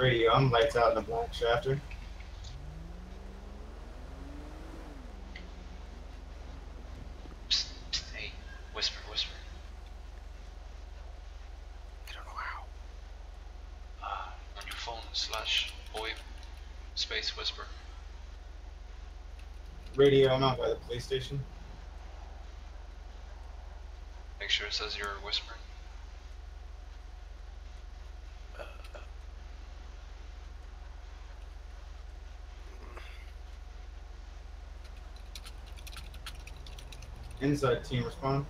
Radio, I'm lights out in the black Schafter. Psst, psst, hey, whisper, whisper. I don't know how. Uh, on your phone slash VoIP space whisper. Radio, I'm out by the police station. Make sure it says you're whispering. Inside team respond.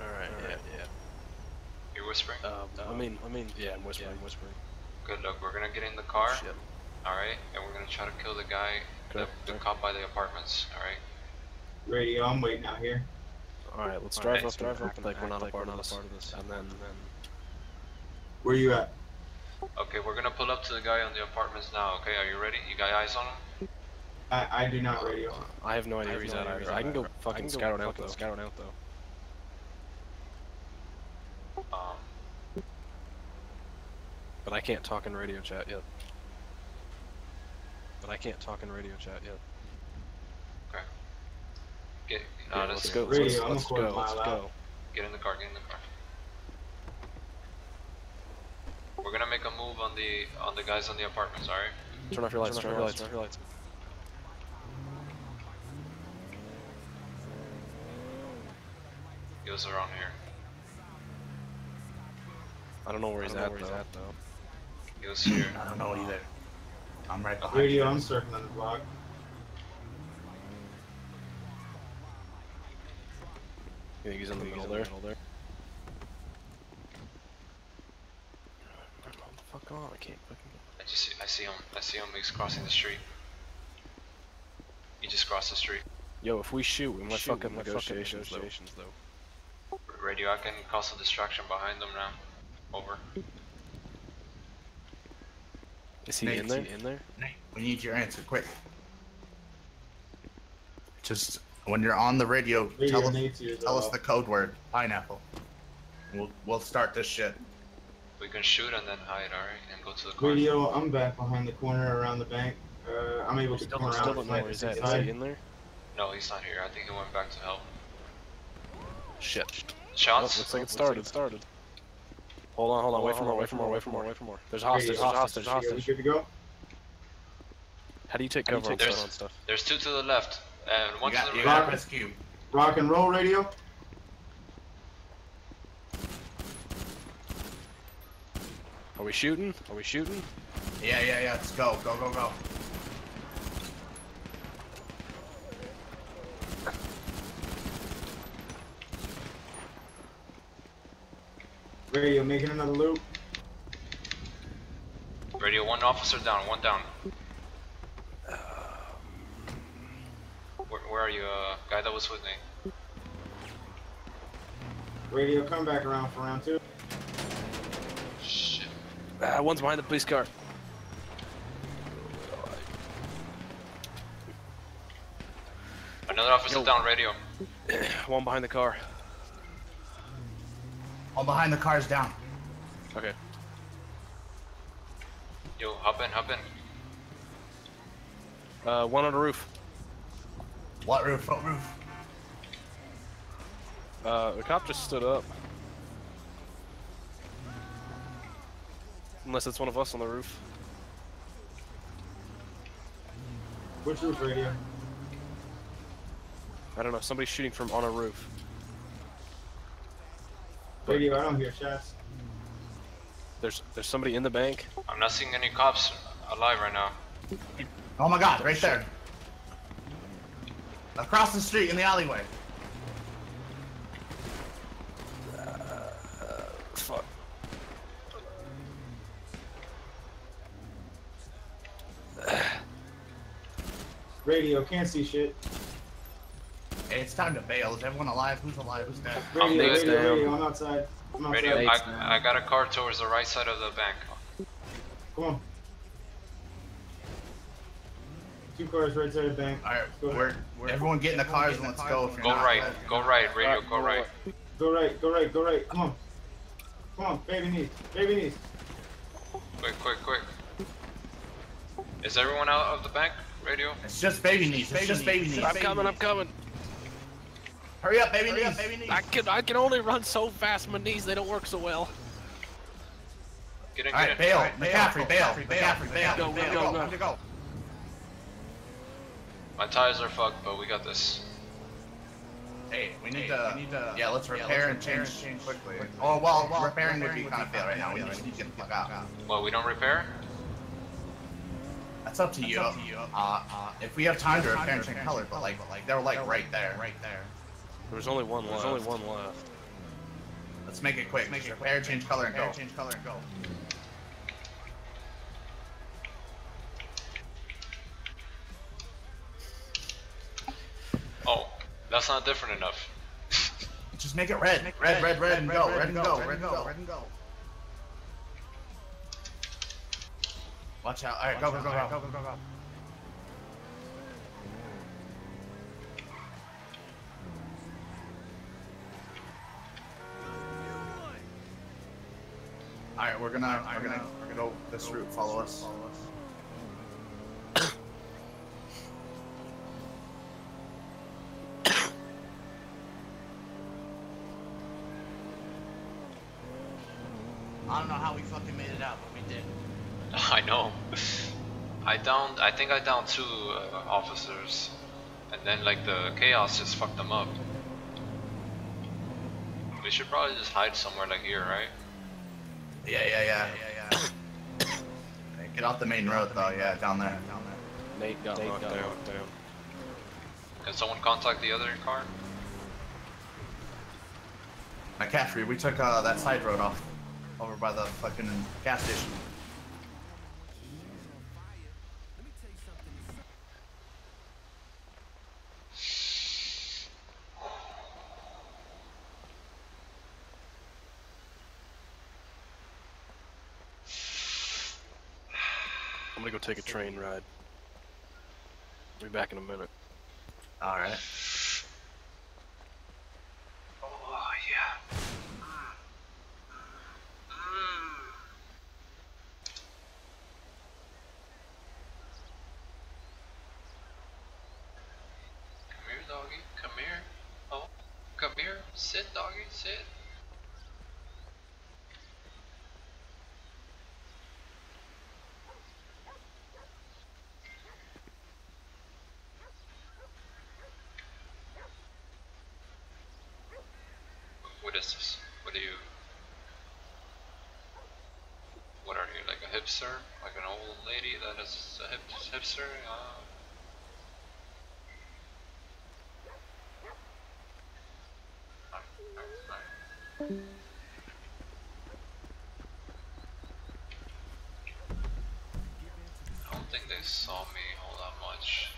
Alright, yeah, yeah. You're whispering? Um, I mean, I mean, yeah, I'm whispering, whispering. Good luck. We're gonna get in the car. Shit. Alright? And we're gonna try to kill the guy, the, Okay, the okay. cop by the apartments. Alright? Radio, I'm waiting out here. Alright, let's Alright, drive up, so drive up, like we're not a like part we're of not a this, part of this. and then, then, Where you at? Okay, we're gonna pull up to the guy on the apartments now, okay? Are you ready? You got eyes on him? I, I do not radio. I have no idea I where he's at either. I can go fucking can go scout it out fucking though. scout Scout out though. Um, But I can't talk in radio chat yet. But I can't talk in radio chat yet. okay. Get, Yeah, uh, let's let's go. Radio, Let's, I'm let's go. Let's out. go. Get in the car, get in the car. We're gonna make a move on the on the guys on the apartments, alright? Turn off your lights. Turn off your lights. Turn off your lights. He was around here. I don't know where he's don't know at where though. he's at, though. He was here. I don't know either. I'm right behind Radio, you. I'm circling the block. Think he's in the middle there? there? Fuck on! I can't fucking. I just see, I see him. I see him. He's crossing the street. He just crossed the street. Yo, if we shoot, we might Shoot, fuck up we might fuck up negotiations, negotiations, though. Radio, I can cause a distraction behind them now. Over. Is he Nate, in is there? he In there? Nate, we need your answer quick. Just when you're on the radio, Radio tell us, needs you tell us the code word. Pineapple. We'll we'll start this shit. We can shoot and then hide, alright? And go to the car. Radio, I'm back behind the corner around the bank. Uh, I'm able to Still, come around. still and don't know flank where he's the at. Is side. he in there? No, he's not here. I think he went back to help. Shit. Oh, Shots? looks like it started. started. Hold on, hold on. Wait for more. Wait for more. Wait for more. Wait for more. There's a hostage. Radio, There's a hostage. Yeah, we Hostage. good to go? How do you take How do cover you on take- stuff? on stuff? There's two to the left. And You got, you right. got rescue. Rock and roll radio. Are we shooting? Are we shooting? Yeah, yeah, yeah. Let's go, go, go, go. Radio making another loop. Radio, one officer down, one down. Where, where are you, uh, guy that was with me? Radio, come back around for round two. Shit. Ah, one's behind the police car. Another officer Yo. down, radio. One behind the car. All behind the car's down. Okay. Yo, hop in, hop in. Uh, one on the roof. What roof? What roof? Uh, the cop just stood up. Unless it's one of us on the roof. Which roof radio? I don't know. Somebody's shooting from on a roof. Radio, I don't hear shots. There's there's somebody in the bank. I'm not seeing any cops alive right now. Oh my god, right there. Across the street in the alleyway. Fuck. Radio, can't see shit. Hey, it's time to bail. Is everyone alive? Who's alive? Who's dead? Radio, Nate's radio, down. radio, I'm outside. I'm outside. Radio, I. I got a car towards the right side of the bank. Come on. Two cars right side of the bank. All right, Go we're, everyone get in the cars and let's go. If you're Go not- right, go right, radio, go right. Go right, go right, go right. Come on. Come on, baby knees, baby knees. Quick, quick, quick. Is everyone out of the bank? Radio? It's just baby knees. It's just baby knees. I'm coming, I'm coming. Hurry up, baby knees. Up, Baby knees. I can I can only run so fast, my knees they don't work so well. Get in, All get right, in. bail. McCaffrey, bail. McCaffrey, bail. Go, go, go, go. Time to go. My tires are fucked, but we got this. Hey, we need to. Yeah, let's repair and change quickly. Oh well, repairing would be kind of fail right now. We need to get the fuck out. Well, we don't repair? That's up to you. Uh, uh, if we have time to repair and change color, but like, like they're like right there, right there. There's only one left. There's only one left. Let's make it quick. Make it repair, change color, and go. Change color and go. That's not different enough. Just make it red. Red, red, red, and go. Red and go. Red and go. Red and go. Watch out. All right, go, go, go, go, go, go, go. All right, we're gonna, we're gonna, we're gonna go this route. Follow us. I don't know how we fucking made it out, but we did. I know. I downed, I think I downed two uh, officers. And then like the chaos just fucked them up. We should probably just hide somewhere like here, right? Yeah, yeah, yeah, yeah, yeah. Hey, Get off the main road though. Yeah, down there, down there. Nate got knocked down. down. Can someone contact the other car? McCaffrey, we took uh, that side road off, over by the fucking gas station. I'm gonna go take a train ride. Be back in a minute. All right. Oh yeah. Come here, doggy. Come here. Oh, come here. Sit, doggy. Sit. What is this? What are you? What are you, like a hipster? Like an old lady that is a hip hipster? Uh, I don't think they saw me all that much.